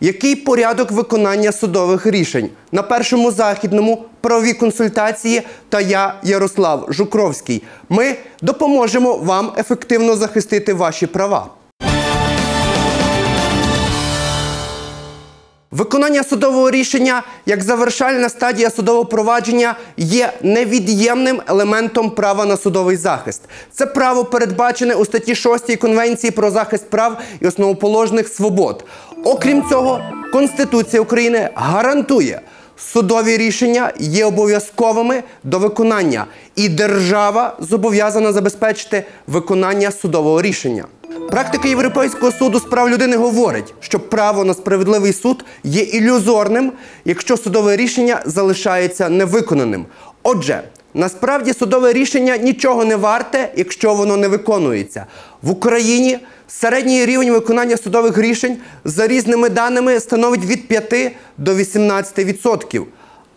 Який порядок виконання судових рішень на першому західному правові консультації та я, Ярослав Жукровський. Ми допоможемо вам ефективно захистити ваші права. Виконання судового рішення як завершальна стадія судового провадження є невід'ємним елементом права на судовий захист. Це право передбачене у статті 6 Конвенції про захист прав і основоположних свобод. Окрім цього, Конституція України гарантує, судові рішення є обов'язковими до виконання, і держава зобов'язана забезпечити виконання судового рішення. Практика Європейського суду з прав людини говорить, що право на справедливий суд є ілюзорним, якщо судове рішення залишається невиконаним. Отже, насправді судове рішення нічого не варте, якщо воно не виконується. В Україні середній рівень виконання судових рішень за різними даними становить від 5 до 18%.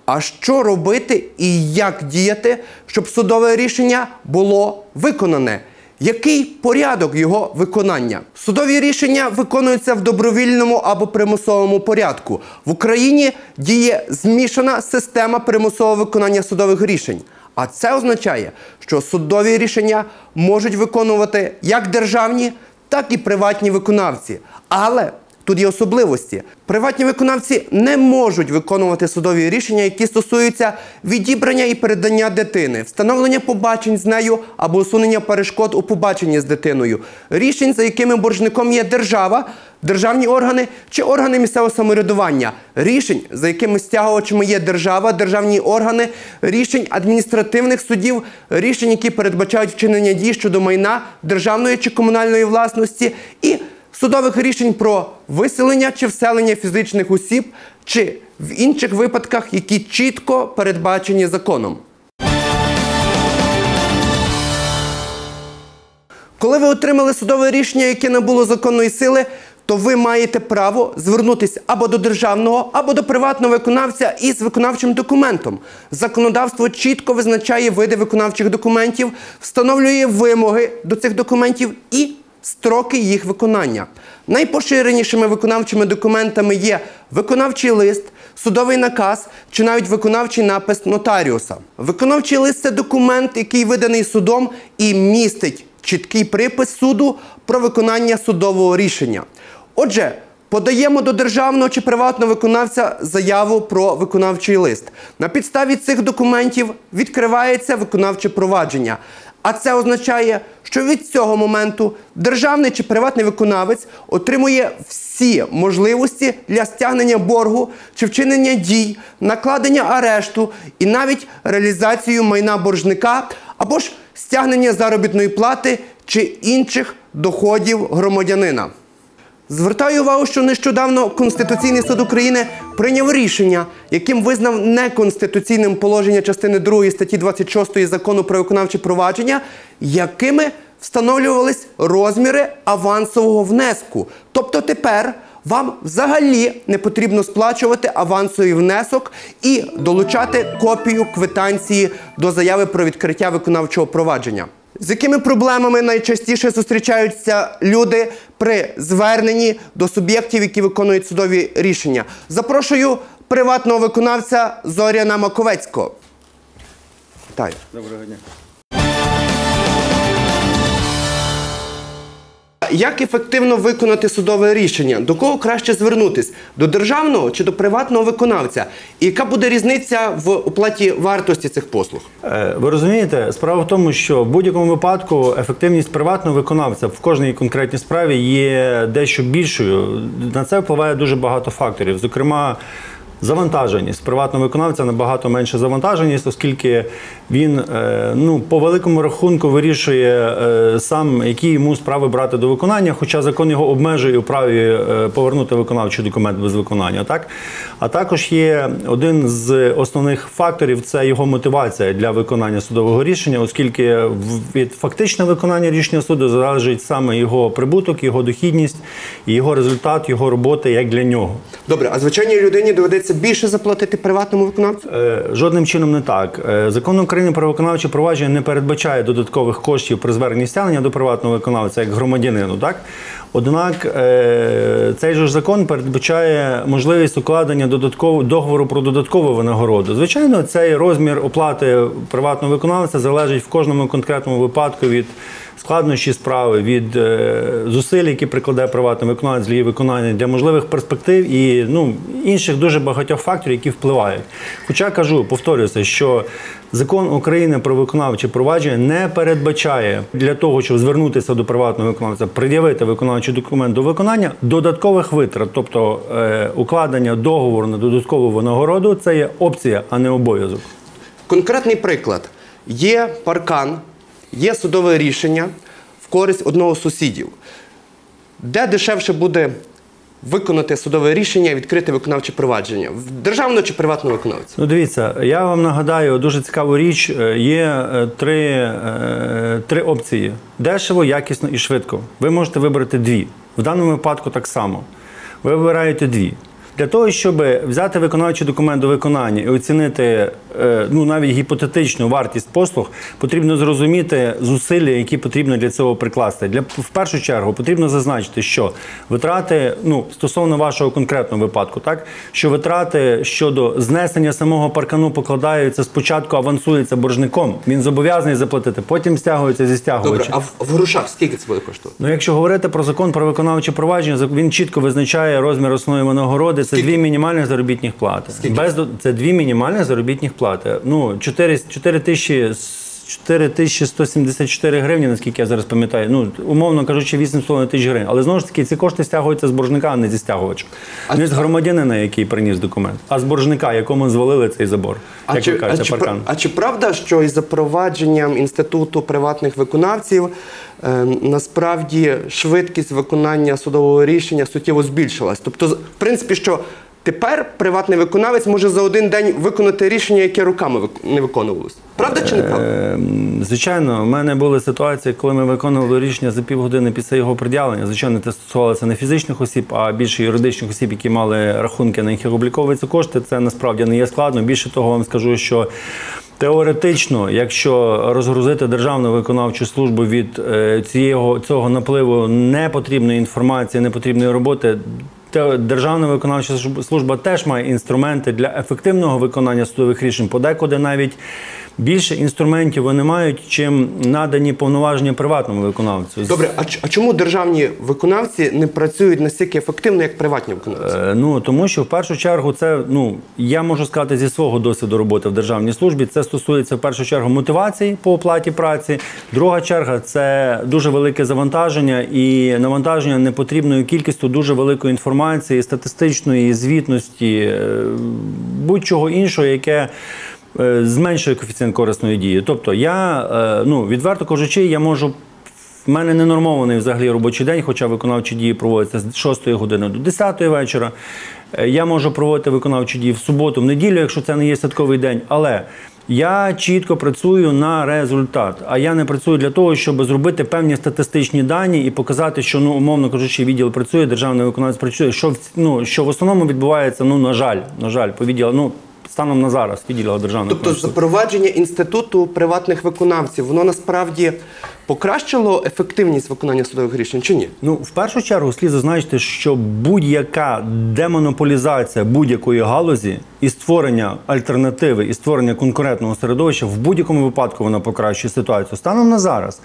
А що робити і як діяти, щоб судове рішення було виконане? Який порядок його виконання? Судові рішення виконуються в добровільному або примусовому порядку. В Україні діє змішана система примусового виконання судових рішень. А це означає, що судові рішення можуть виконувати як державні, так і приватні виконавці. Але Тут є особливості. Приватні виконавці не можуть виконувати судові рішення, які стосуються відібрання і передання дитини, встановлення побачень з нею або усунення перешкод у побаченні з дитиною, рішень, за якими боржником є держава, державні органи чи органи місцевого самоврядування, рішень, за якими стягувачами є держава, державні органи, рішень адміністративних судів, рішень, які передбачають вчинення дій щодо майна державної чи комунальної власності і судових рішень про виселення чи вселення фізичних осіб, чи в інших випадках, які чітко передбачені законом. Коли ви отримали судове рішення, яке не було законної сили, то ви маєте право звернутися або до державного, або до приватного виконавця із виконавчим документом. Законодавство чітко визначає види виконавчих документів, встановлює вимоги до цих документів і строки їх виконання. Найпоширенішими виконавчими документами є виконавчий лист, судовий наказ чи навіть виконавчий напис нотаріуса. Виконавчий лист це документ, який виданий судом і містить чіткий припис суду про виконання судового рішення. Отже, Подаємо до державного чи приватного виконавця заяву про виконавчий лист. На підставі цих документів відкривається виконавче провадження. А це означає, що від цього моменту державний чи приватний виконавець отримує всі можливості для стягнення боргу чи вчинення дій, накладення арешту і навіть реалізацію майна боржника або ж стягнення заробітної плати чи інших доходів громадянина. Звертаю увагу, що нещодавно Конституційний суд України прийняв рішення, яким визнав неконституційним положення частини 2 статті 26 закону про виконавче провадження, якими встановлювались розміри авансового внеску. Тобто тепер вам взагалі не потрібно сплачувати авансовий внесок і долучати копію квитанції до заяви про відкриття виконавчого провадження. З якими проблемами найчастіше зустрічаються люди при зверненні до суб'єктів, які виконують судові рішення? Запрошую приватного виконавця Зоряна Маковецького. Вітаю. Доброго дня. Як ефективно виконати судове рішення? До кого краще звернутись? До державного чи до приватного виконавця? І яка буде різниця в оплаті вартості цих послуг? Е, Ви розумієте, справа в тому, що в будь-якому випадку ефективність приватного виконавця в кожній конкретній справі є дещо більшою. На це впливає дуже багато факторів. Зокрема, Завантаженість приватного виконавця набагато менша завантаженість, оскільки він е, ну, по великому рахунку вирішує е, сам, які йому справи брати до виконання, хоча закон його обмежує у праві е, повернути виконавчий документ без виконання. Так? А також є один з основних факторів це його мотивація для виконання судового рішення, оскільки від фактичного виконання рішення суду залежить саме його прибуток, його дохідність його результат, його роботи як для нього. Добре, а звичайній людині доведеться більше заплатити приватному виконавцю? Е, Жодним чином не так. Е, Закон України про виконавче провадження не передбачає додаткових коштів при зверненні стягнення до приватного виконавця як громадянину. Так? Однак е, цей же закон передбачає можливість укладення додаткового договору про додаткову винагороду. Звичайно, цей розмір оплати приватного виконавця залежить в кожному конкретному випадку від складнощі справи, від е, зусиль, які прикладає приватний виконавець для її виконання, для можливих перспектив і ну, інших дуже багатьох факторів, які впливають. Хоча кажу, повторюся, що закон України про виконавче провадження не передбачає для того, щоб звернутися до приватного виконавця, пред'явити виконавчий документ до виконання додаткових витрат, тобто е, укладення договору на додаткову винагороду, це є опція, а не обов'язок. Конкретний приклад: є паркан, є судове рішення в користь одного з сусідів. Де дешевше буде виконати судове рішення і відкрити виконавче провадження? В державного чи приватного виконавця? Ну, дивіться, я вам нагадаю дуже цікаву річ. Е, Є е, три, е, три опції: дешево, якісно і швидко. Ви можете вибрати дві. В даному випадку так само. Ви вибираєте дві. Для того, щоб взяти виконавчий документ до виконання і оцінити е, ну, навіть гіпотетичну вартість послуг, потрібно зрозуміти зусилля, які потрібно для цього прикласти. Для, в першу чергу потрібно зазначити, що витрати, ну, стосовно вашого конкретного випадку, так, що витрати щодо знесення самого паркану покладаються спочатку, авансуються боржником, він зобов'язаний заплатити, потім стягується зі Добре, стягувача. а в, грошах скільки це буде коштувати? Ну, якщо говорити про закон про виконавче провадження, він чітко визначає розмір основної винагороди. Це Скільки? дві мінімальних заробітних плати. Скільки? Без це дві мінімальних заробітних плати. Ну 4, 4 тисячі. 4174 гривні, наскільки я зараз пам'ятаю, ну умовно кажучи, 8,5 тисяч гривень. Але знову ж таки, ці кошти стягуються з боржника, а не зі стягувача. Не з громадянина, який приніс документ, а з боржника, якому звалили цей забор. як ви кажете, чи, паркан. а чи правда, що із запровадженням інституту приватних виконавців е, насправді швидкість виконання судового рішення суттєво збільшилась? Тобто, в принципі, що тепер приватний виконавець може за один день виконати рішення, яке руками не виконувалось? Правда чи не правда? Ем, Звичайно, в мене були ситуації, коли ми виконували рішення за півгодини після його приділення. Звичайно, це стосувалося не фізичних осіб, а більше юридичних осіб, які мали рахунки, на яких обліковуються кошти. Це насправді не є складно. Більше того, вам скажу, що. Теоретично, якщо розгрузити державну виконавчу службу від е, цього, цього напливу непотрібної інформації, непотрібної роботи, Державна виконавча служба- теж має інструменти для ефективного виконання судових рішень. Подекуди навіть більше інструментів вони мають, чим надані повноваження приватному виконавцю. Добре, а, а чому державні виконавці не працюють настільки ефективно, як приватні виконавці? Е, Ну тому що в першу чергу це ну я можу сказати зі свого досвіду роботи в державній службі. Це стосується в першу чергу мотивації по оплаті праці. Друга черга це дуже велике завантаження і навантаження непотрібною кількістю дуже великої інформації, статистичної звітності, е, будь-чого іншого, яке. Е, Зменшує коефіцієнт корисної дії. Тобто, я, е, ну, відверто кажучи, я можу в мене не нормований взагалі робочий день, хоча виконавчі дії проводяться з 6 години до 10 вечора. Е, Я можу проводити виконавчі дії в суботу, в неділю, якщо це не є святковий день. Але я чітко працюю на результат. А я не працюю для того, щоб зробити певні статистичні дані і показати, що ну умовно кажучи, відділ працює, державний виконавець працює. Що ну що в основному відбувається, ну на жаль, на жаль, по відділу, ну станом на зараз відділу державного Тобто запровадження інституту приватних виконавців, воно насправді покращило ефективність виконання судових рішень чи ні? Ну, в першу чергу слід зазначити, що будь-яка демонополізація будь-якої галузі і створення альтернативи, і створення конкурентного середовища в будь-якому випадку вона покращує ситуацію. Станом на зараз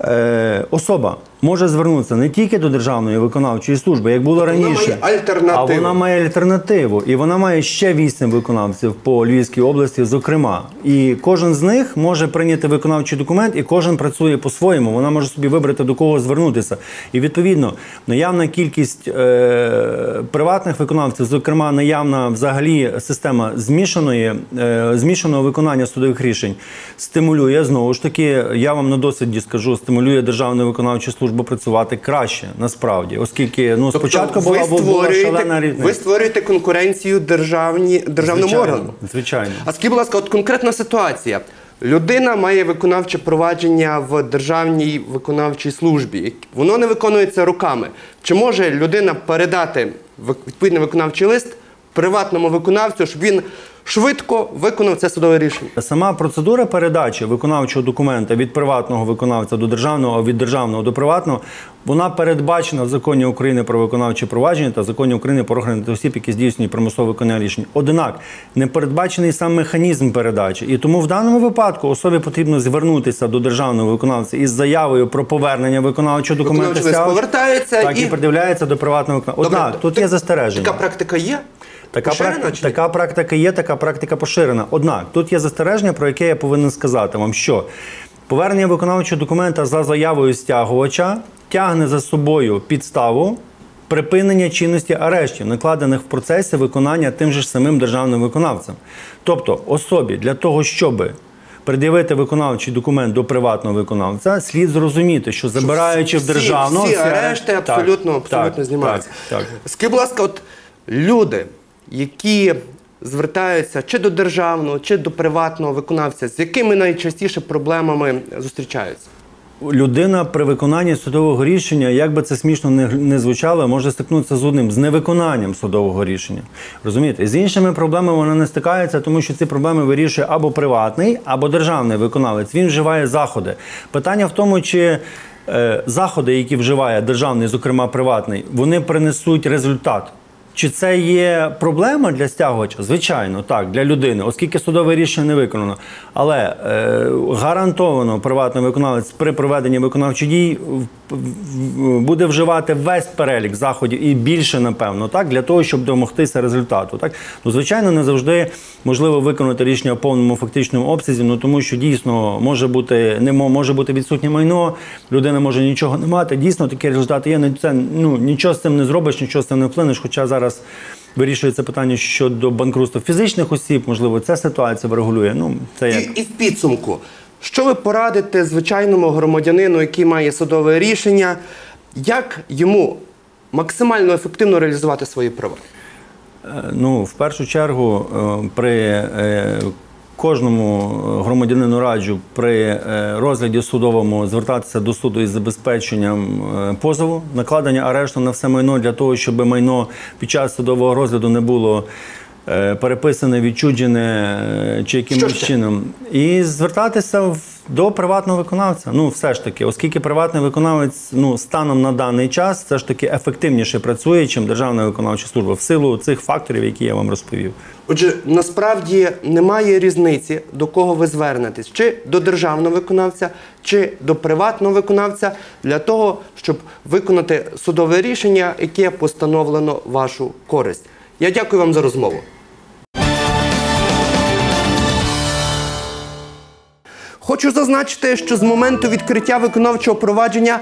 е, особа може звернутися не тільки до державної виконавчої служби, як було Вона раніше, має а вона має альтернативу, і вона має ще вісім виконавців по Львівській області, зокрема. І кожен з них може прийняти виконавчий документ, і кожен працює по-своєму. Вона може собі вибрати до кого звернутися. І відповідно наявна кількість е, приватних виконавців, зокрема, наявна взагалі система змішаної е, змішаного виконання судових рішень, стимулює знову ж таки. Я вам на досвіді скажу, стимулює державну виконавчу службу працювати краще насправді, оскільки ну спочатку Тобто ви була, була створюєте, шалена різниця. ви створюєте конкуренцію державні, державному Звичайно, органу. Звичайно. А скажіть, будь ласка, от конкретна ситуація. Людина має виконавче провадження в державній виконавчій службі. Воно не виконується руками. Чи може людина передати відповідний виконавчий лист приватному виконавцю, щоб він швидко виконав це судове рішення. Сама процедура передачі виконавчого документа від приватного виконавця до державного, а від державного до приватного, вона передбачена в законі України про виконавче провадження та законі України про охорону осіб, які здійснюють примусове виконання рішень. Однак не передбачений сам механізм передачі. І тому в даному випадку особі потрібно звернутися до державного виконавця із заявою про повернення виконавчого документа. Виконавчий лист повертається так, і... і- придивляється до приватного виконавця. Добре, Однак тут є застереження. Така практика є? Така, чи ні? така практика є, така практика поширена. Однак тут є застереження, про яке я повинен сказати вам, що повернення виконавчого документа за заявою стягувача тягне за собою підставу припинення чинності арештів, накладених в процесі виконання тим же ж самим державним виконавцем. Тобто особі для того, щоби Пред'явити виконавчий документ до приватного виконавця, слід зрозуміти, що забираючи в державного всі всі арешти Так, абсолютно, так, абсолютно знімаються. Так, так. Скажіть, будь ласка, от люди, які звертаються чи до державного, чи до приватного виконавця, з якими найчастіше проблемами зустрічаються? Людина при виконанні судового рішення, як би це смішно не, звучало, може стикнутися з одним з невиконанням судового рішення. Розумієте? З іншими проблемами вона не стикається, тому що ці проблеми вирішує або приватний, або державний виконавець. Він вживає заходи. Питання в тому, чи е, заходи, які вживає державний, зокрема приватний, вони принесуть результат. Чи це є проблема для стягувача? Звичайно, так, для людини, оскільки судове рішення не виконано. Але е, гарантовано приватний виконавець при проведенні виконавчих дій буде вживати весь перелік заходів і більше, напевно, так, для того, щоб домогтися результату. Так? Ну, звичайно, не завжди можливо виконати рішення в повному фактичному обсязі, ну тому що дійсно може бути не може бути відсутнє майно, людина може нічого не мати. Дійсно, такі результати є. Ну, Це ну нічого з цим не зробиш, нічого з цим не вплинеш. Хоча зараз вирішується питання щодо банкрутства фізичних осіб, можливо, ця ситуація врегулює. Ну це як. І, і в підсумку, що ви порадите звичайному громадянину, який має судове рішення, як йому максимально ефективно реалізувати свої права? Е, Ну, в першу чергу, е, при е, кожному громадянину раджу при е, розгляді судовому звертатися до суду із забезпеченням е, позову, накладення арешту на все майно для того, щоб майно під час судового розгляду не було. Е, Переписане, відчуджене е, чи якимось чином, і звертатися в- до приватного виконавця. Ну, все ж таки, оскільки приватний виконавець ну, станом на даний час все ж таки ефективніше працює, ніж державна виконавча служба, в силу цих факторів, які я вам розповів. Отже, насправді немає різниці, до кого ви звернетесь, чи до державного виконавця, чи до приватного виконавця, для того, щоб виконати судове рішення, яке постановлено вашу користь. Я дякую вам за розмову. Хочу зазначити, що з моменту відкриття виконавчого провадження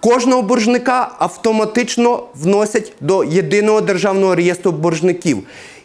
кожного боржника автоматично вносять до єдиного державного реєстру боржників,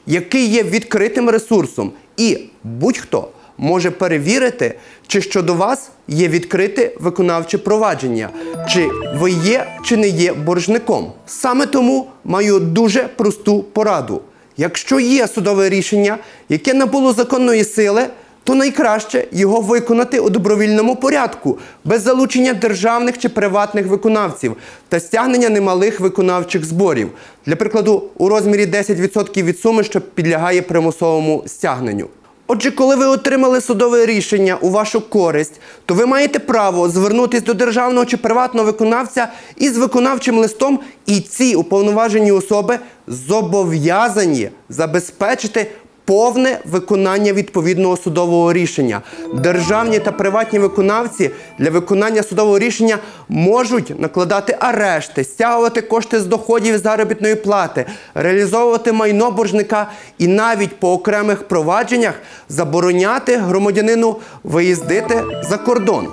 який є відкритим ресурсом, і будь-хто може перевірити, чи щодо вас є відкрите виконавче провадження, чи ви є чи не є боржником. Саме тому маю дуже просту пораду. Якщо є судове рішення, яке набуло законної сили, то найкраще його виконати у добровільному порядку, без залучення державних чи приватних виконавців та стягнення немалих виконавчих зборів. Для прикладу, у розмірі 10% від суми, що підлягає примусовому стягненню. Отже, коли ви отримали судове рішення у вашу користь, то ви маєте право звернутися до державного чи приватного виконавця із виконавчим листом, і ці уповноважені особи зобов'язані забезпечити повне виконання відповідного судового рішення. Державні та приватні виконавці для виконання судового рішення можуть накладати арешти, стягувати кошти з доходів і заробітної плати, реалізовувати майно боржника і навіть по окремих провадженнях забороняти громадянину виїздити за кордон.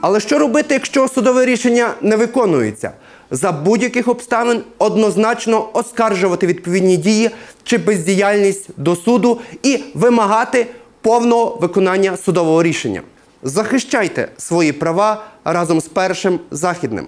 Але що робити, якщо судове рішення не виконується? За будь-яких обставин однозначно оскаржувати відповідні дії чи бездіяльність до суду і вимагати повного виконання судового рішення. Захищайте свої права разом з першим західним.